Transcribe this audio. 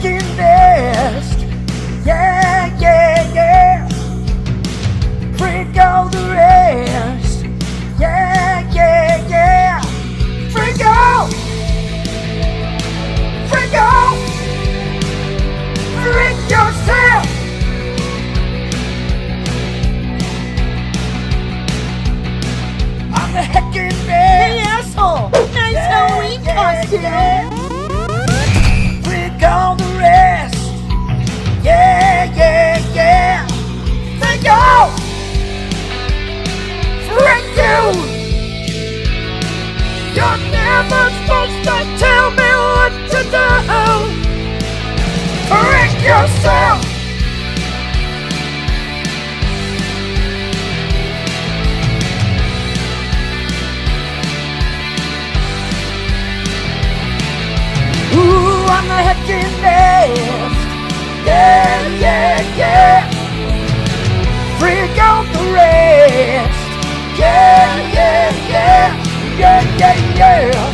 heckin' best. Yeah, yeah, yeah. Freak all the rest. Yeah, yeah, yeah. Freak out. Freak out. Freak yourself. I'm the heckin' Hey, best. asshole! Nice Halloween costume! Freak yourself. Ooh, I'm heckin' best. Yeah, yeah, yeah. Freak out the rest. Yeah, yeah, yeah. Yeah, yeah, yeah.